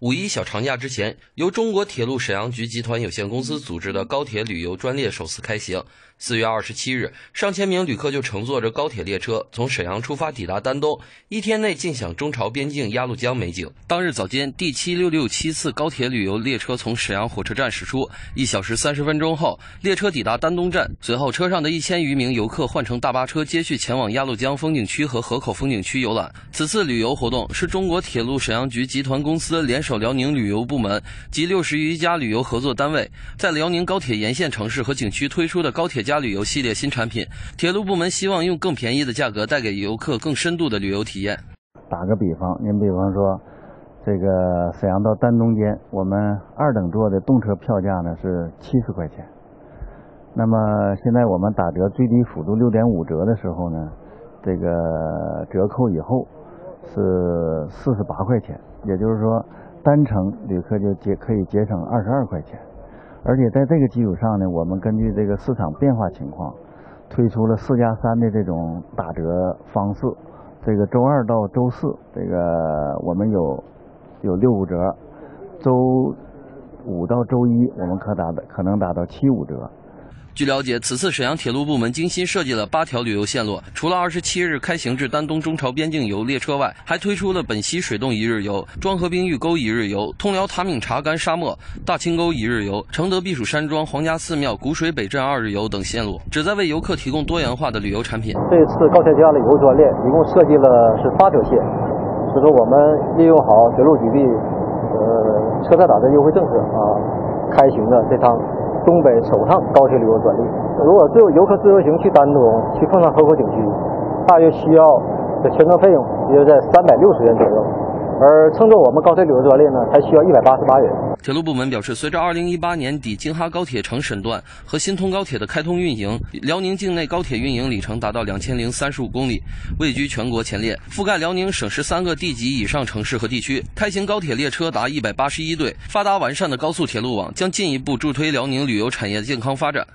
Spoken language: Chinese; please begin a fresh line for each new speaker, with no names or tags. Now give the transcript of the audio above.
五一小长假之前，由中国铁路沈阳局集团有限公司组织的高铁旅游专列首次开行。四月二十七日，上千名旅客就乘坐着高铁列车从沈阳出发，抵达丹东，一天内尽享中朝边境鸭绿江美景。当日早间，第七六六七次高铁旅游列车从沈阳火车站驶出，一小时三十分钟后，列车抵达丹东站。随后，车上的一千余名游客换乘大巴车，接续前往鸭绿江风景区和河口风景区游览。此次旅游活动是中国铁路沈阳局集团公司联手辽宁旅游部门及六十余家旅游合作单位，在辽宁高铁沿线城市和景区推出的高铁。加旅游系列新产品，铁路部门希望用更便宜的价格带给游客更深度的旅游体验。
打个比方，您比方说，这个沈阳到丹东间，我们二等座的动车票价呢是七十块钱。那么现在我们打折最低幅度六点五折的时候呢，这个折扣以后是四十八块钱，也就是说单程旅客就节可以节省二十二块钱。而且在这个基础上呢，我们根据这个市场变化情况，推出了四加三的这种打折方式。这个周二到周四，这个我们有有六五折；周五到周一，我们可打的可能打到七五折。
据了解，此次沈阳铁路部门精心设计了八条旅游线路，除了二十七日开行至丹东中朝边境游列车外，还推出了本溪水洞一日游、庄河冰峪沟一日游、通辽塔敏查干沙漠、大清沟一日游、承德避暑山庄、皇家寺庙、古水北镇二日游等线路，旨在为游客提供多元化的旅游产品。
这次高铁家旅游专列一共设计了是八条线，所以说我们利用好铁路局的呃车站打折优惠政策啊，开行的这趟。东北首趟高铁旅游专列，如果自由游客自由行去丹东去凤山河口景区，大约需要的全程费用约在三百六十元左右。而乘坐我们高铁旅游专列呢，才需要一百八十八元。
铁路部门表示，随着2018年底京哈高铁成沈段和新通高铁的开通运营，辽宁境内高铁运营里程达到两千零三十五公里，位居全国前列，覆盖辽宁省十三个地级以上城市和地区，开行高铁列车达一百八十一对，发达完善的高速铁路网将进一步助推辽宁旅游产业健康发展。